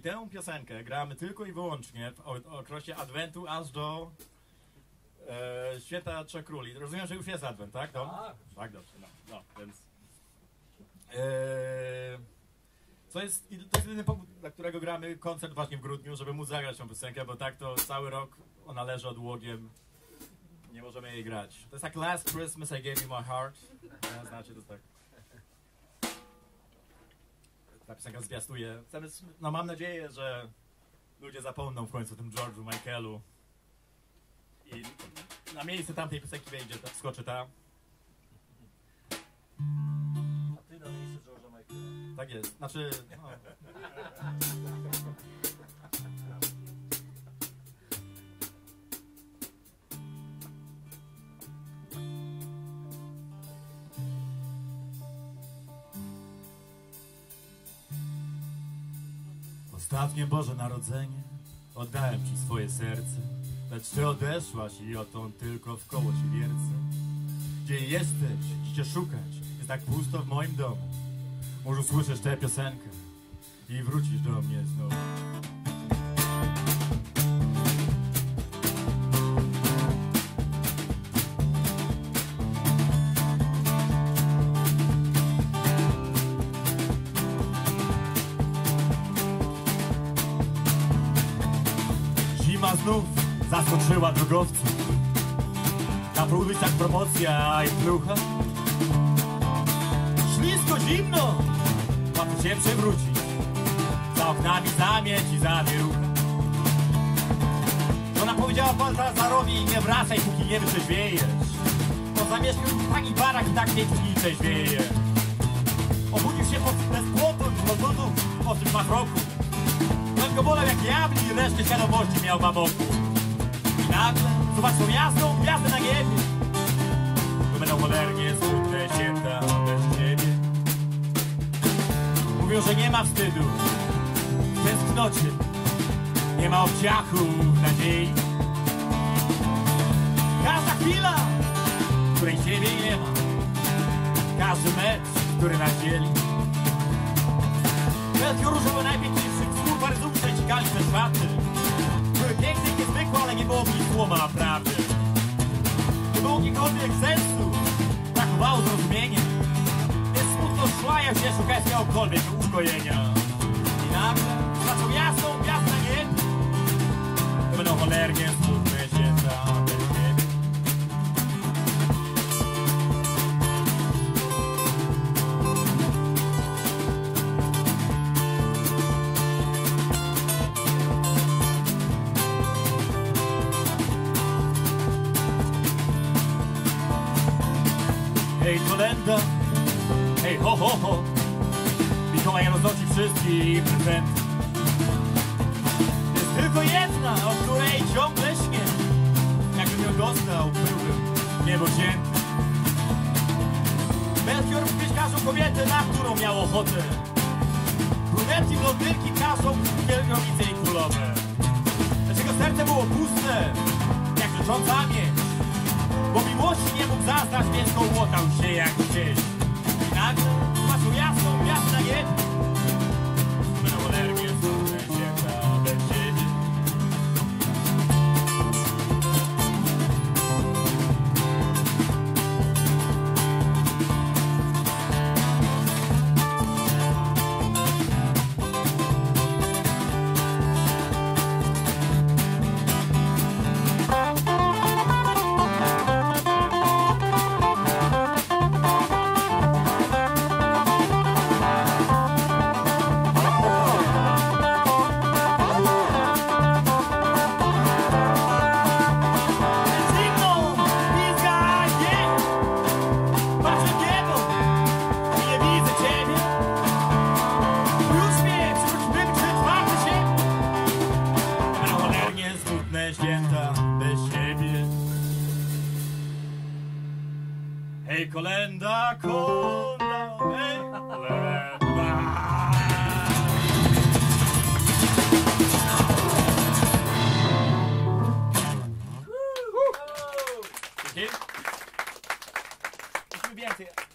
I tę piosenkę gramy tylko i wyłącznie w okresie Adwentu aż do e, Święta Trzech Króli. Rozumiem, że już jest Adwent, tak? Tak. Tak, dobrze, no, no więc... E, co jest, to jest jedyny powód, dla którego gramy koncert właśnie w grudniu, żeby móc zagrać tą piosenkę, bo tak to cały rok ona leży odłogiem. Nie możemy jej grać. To jest tak Last Christmas I Gave You My Heart. Ja, znacie to tak. Ta piosenka zwiastuje. No mam nadzieję, że ludzie zapomną w końcu o tym George'u Michaelu. I na miejsce tamtej piosenki wejdzie, ta, wskoczy ta. A ty na miejsce George'a Michaela. Tak jest. Znaczy, no. Ostatnie Boże Narodzenie oddałem Ci swoje serce, lecz Ty odeszłaś i odtąd tylko w koło się wiercę. Gdzie jesteś, gdzie Cię szukać, jest tak pusto w moim domu. Może usłyszysz tę piosenkę i wrócisz do mnie znowu. Zima znów zaskoczyła drogowców. Na tak promocja i plucha. Ślisko, zimno, łatwo się przewrócić. Za oknami zamieć i zawierucha. Ona powiedziała Baltazarowi, nie wracaj, póki nie wytrzeźwiejesz. Bo zamieszkał w takich barach i tak nie nie trzeźwieje. Obudził się pod bezpłotą, lodu, po tym machroku. Bolał jak diabli i resztę świadomości miał na boku. I nagle zobaczył jasną gwiazdę na niebie. Będą cholernie smutne święta bez ciebie. Mówią, że nie ma wstydu w tęsknocie. Nie ma obciachu nadziei. Każda chwila, której ciebie nie ma. Każdy mecz, który nas dzieli. Melchior użył najpiękniejszych słów Przeciekali te szwaty. Były piękne i niezwykłe, ale nie było w nich słowa prawdy. Nie było jakiegokolwiek sensu, brakowało zrozumienia. Więc smutno szlaja się szukać jakiegokolwiek ukojenia. I nagle zaczął jasną gwiazdę niebie. Będą cholernie smutne Hej kolenda, hej ho ho ho. Mikołaj roznosi wszystkich prezenty. Jest tylko jedna, o której ciągle śnię Jakbym ją dostał, byłbym niebocięty Melchior wpieść każdą kobietę, na którą miał ochotę. Brunetki, blondynki każą wielkowice i królowe. Lecz jego serce było puste, jak życząca mieć bo miłości nie mógł zaznać, więc kołotał się jak gdzieś. I nagle zobaczył jasną gwiazdę na niebie. Eh, bah. bien, c'est...